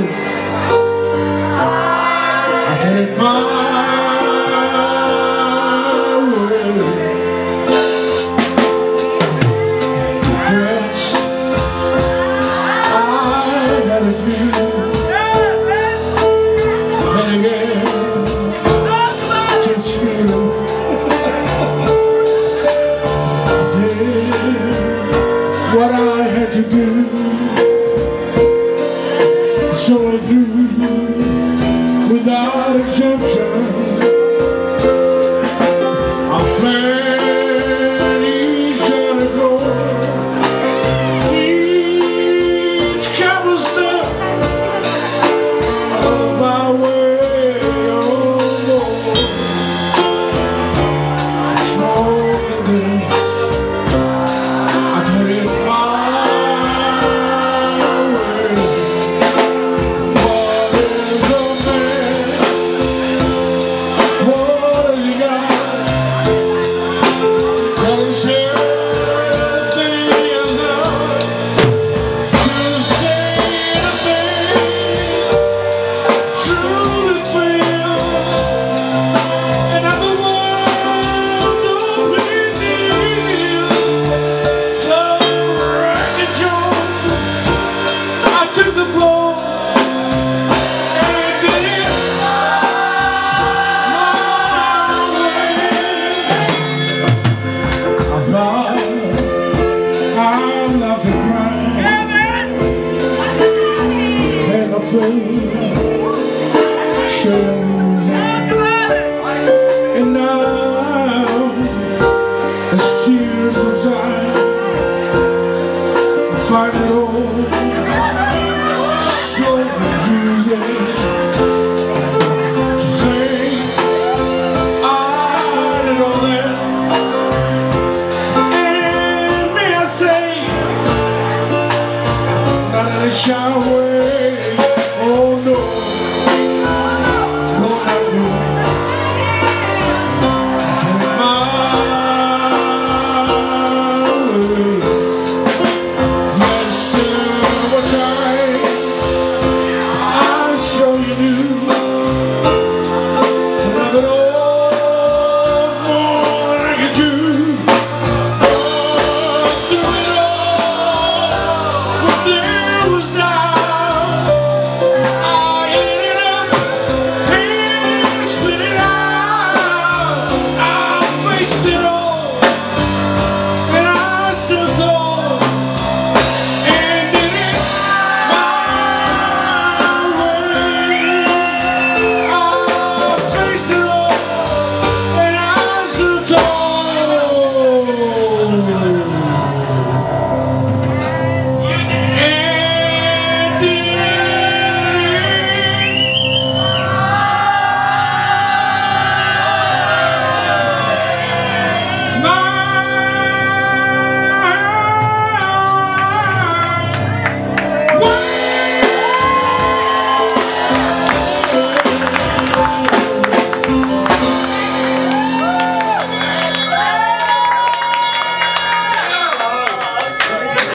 I had it my way Yes, I it And again you I did what I had to do so I do. shows And now As tears of I Find it all So confusing shower.